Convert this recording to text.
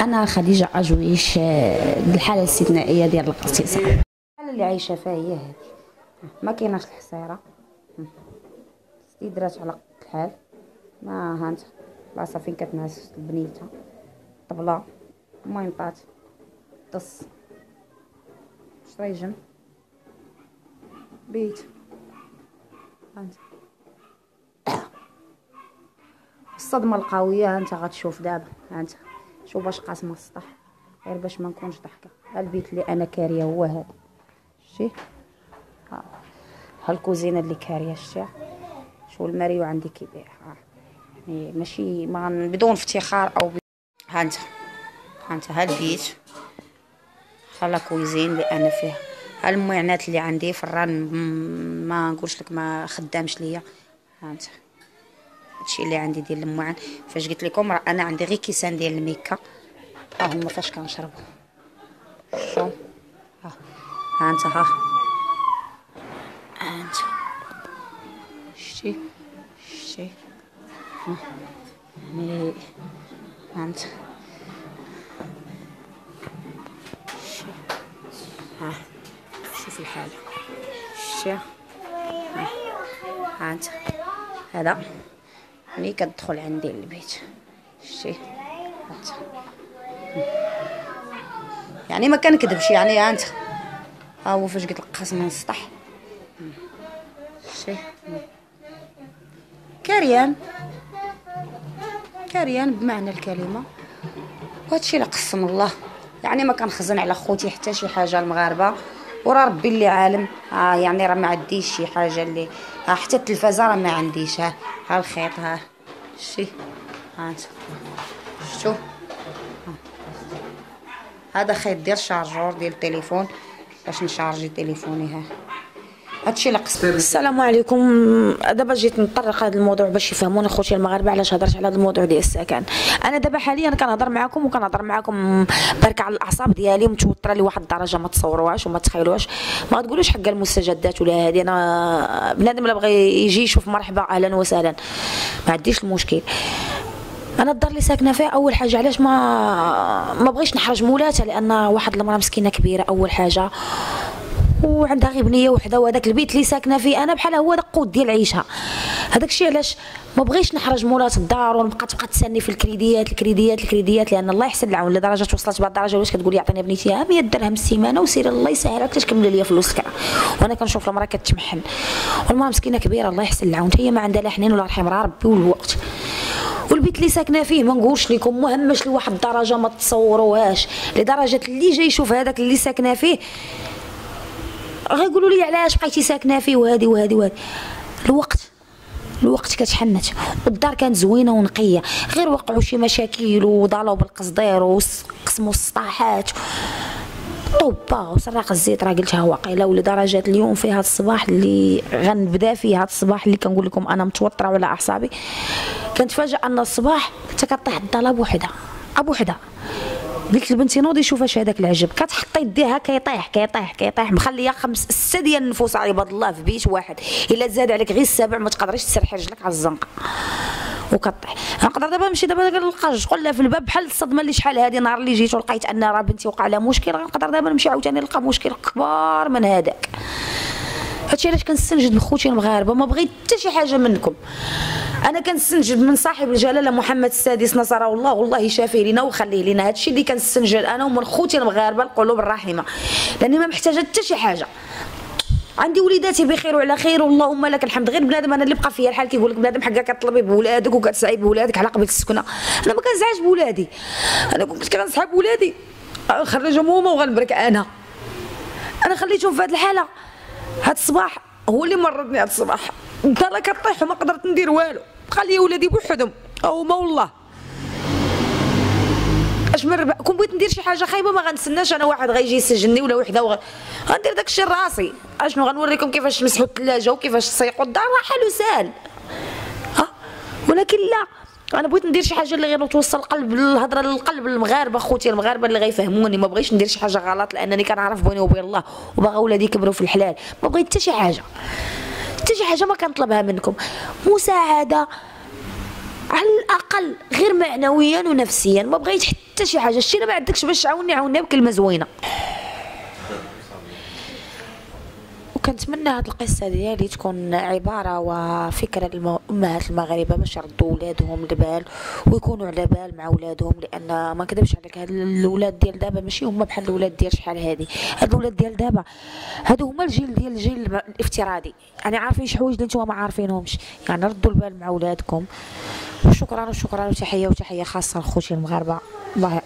أنا خديجة عجويش آه، الحالة الاستثنائية ديال الاغتصاب الحالة اللي عايشة فيها هي هذه. ما كايناش الحصيرة. استدراج على الحال. ما هانت بلاصة فين كتنعس بنيتها؟ طبلة المهم طات طس شريجم بيت. هانت الصدمة القوية أنت غتشوف دابا. أنت. شوف باش قاسمه السطح. غير باش ما نكونش ضحكة. البيت اللي أنا كارية هو هذا. شتي؟ ها ها الكوزينه اللي كارية شتي. شو الماريو عندي كيبيع ها يعني ماشي ما بدون افتخار أو. ها أنت. ها البيت ها لا كوزين اللي أنا فيها. ها المعانات اللي عندي فران ما نقولش لك ما خدامش ليا. ها انت هادشي اللي عندي ديال المعان. فاش قلت لكم راه أنا عندي غير كيسان ديال الميكا. ها هما فاش كنشربوا شو؟ ها. ها انت ها. ها انت شتي. شتي. ها. مي ها. انت شوف الحالة شتي ها. انت هذا. ملي كتدخل عندي للبيت. شتي هانت يعني ما كنكذبش يعني ها انت ها هو فاش قلت لك قاسم من السطح شتي كريان كريان بمعنى الكلمة. وهادشي اللي قسم الله. يعني ما كنخزن على خوتي حتى شي حاجة المغاربة. وراه ربي اللي عالم. آه يعني راه ما عنديش شي حاجة اللي ها حتى التلفازة راه ما عنديش. ها ها الخيط ها. شتي ها شتو ها. هذا خيط ديال شارجور ديال التليفون باش نشارجي تليفوني ها. هادشي اللي قسم السلام عليكم. دابا جيت نطرق هذا الموضوع باش يفهموني خوتي المغاربة علاش هضرت على هذا الموضوع ديال السكن. أنا دابا حاليا كنهضر معكم وكنهضر معكم برك على الأعصاب ديالي متوترة لواحد الدرجة ما تصوروهاش وما تخيلوهاش. ما تقولوش حق المستجدات ولا هذه أنا بنادم اللي بغى يجي يشوف مرحبا أهلا وسهلا. ما عنديش المشكل. أنا الدار اللي ساكنة فيها أول حاجة علاش ما ما بغيتش نحرج مولاتها؟ لأن واحد المرأة مسكينة كبيرة أول حاجة. وعندها غير بنيه وحدة وهذاك البيت اللي ساكنة فيه أنا بحال هو داك القوت ديال عيشها. هذاك الشيء علاش ما بغيتش نحرج مولات الدار ونبقى تبقى تسني في الكريديات الكريديات الكريديات لأن الله يحسن العون. لدرجة وصلت بعض الدرجة واش كتقول عطيني بنيتي 100 درهم السيمانة وسيري الله يسهل. عليك تكمل لي فلوسك وأنا كنشوف المرأة كتمحن. والمرأة مسكينة كبيرة الله يحسن العون. هي ما عندها لا حنين ولا رحم راه ربي والوقت. والبيت اللي ساكنة فيه ما نقولش لكم مهمش لواحد الدرجة ما تصوروهاش. لدرجة اللي جاي يشوف هذاك اللي ساكنة فيه غيقولوا لي علاش بقيتي ساكنة فيه وهذه وهذه وهذه الوقت الوقت كتحنت والدار كانت زوينة ونقية. غير وقعوا شي مشاكل وضالوا بالقصدير وقسموا السطاحات. طوبا وسراق الزيت راه قلتها واقيلا ولدرجه اليوم في هذا الصباح اللي غنبدا فيه. هذا الصباح اللي كنقول لكم أنا متوترة ولا أعصابي. كنتفاجئ أن الصباح حتى كطيح الضاله بوحدها. بوحدها قلت لبنتي نوضي شوف اش هذاك العجب. يديها كيطيح كيطيح كيطيح. مخليه خمس ستة ديال النفوس عباد الله في بيت واحد. إلا زاد عليك غير السبع ما تقدريش تسرحي رجلك على الزنقة. وكطيح. نقدر دابا نمشي دابا نلقى لا في الباب بحال الصدمة اللي شحال هذه نهار اللي جيت ولقيت أن راه بنتي وقع لها مشكل. غنقدر دابا نمشي عاوتاني نلقى مشكل كبار من هذاك. هادشي علاش كنستنجد من خوتي المغاربة؟ ما بغيت حتى شي حاجة منكم. أنا كنستنجد من صاحب الجلالة محمد السادس نصره. الله والله يشافيه لينا ويخليه لنا هادشي اللي كنستنجد أنا ومن خوتي المغاربة القلوب الرحيمة. لأني ما محتاجة حتى شي حاجة. عندي وليداتي بخير وعلى خير. واللهم لك الحمد. غير بنادم أنا اللي بقى فيا الحال. كيقول لك بنادم حقا كطلبي بولادك وكتسعي بولادك على قبل السكنة. أنا ما كنزعجش بولادي. أنا كنت كنصحاب بولادي نخرجهم هما وغنبرك أنا. أنا خليتهم في هذه الحالة. هاد الصباح هو اللي مرضني هاد الصباح. انت لا كطيح وما قدرت ندير والو. بقى لي ولادي بوحدهم. هما والله. اش من ربع كون بغيت ندير شي حاجة خايبة ما غنتسناش أنا واحد غيجي يسجنني ولا وحدة وغ... غندير داك الشيء راسي أشنو غنوريكم كيفاش تمسحوا الثلاجه وكيفاش تسيقوا الدار راه حلو سهل. ها؟ ولكن لا. أنا بغيت ندير شي حاجة اللي غير توصل قلب الهضرة للقلب المغاربة. خوتي المغاربة اللي غيفهموني ما بغيتش ندير شي حاجة غلط لأنني كنعرف بيني وبين الله. وباغا ولادي يكبروا في الحلال. ما بغيت حتى شي حاجة. حتى شي حاجة ما كنطلبها منكم. مساعدة على الأقل غير معنويا ونفسيا. ما بغيت حتى شي حاجة. شتي ما عندكش باش تعاوني عاوني بكلمة زوينة. وكنتمنى هاد القصة ديالي تكون عبارة وفكره للامهات المغاربه باش يردوا ولادهم البال ويكونوا على بال مع ولادهم لأن ما كذبش عليك هاد الاولاد ديال دابا ماشي هما بحال الاولاد ديال شحال هادي. هاد الاولاد ديال دابا هادو هما الجيل ديال الجيل الافتراضي. أنا عارفين شي حوايج اللي نتوما ما عارفينهمش. يعني ردوا البال مع ولادكم. وشكرا وشكرا وتحية وتحية خاصة لخوتي المغاربة. الله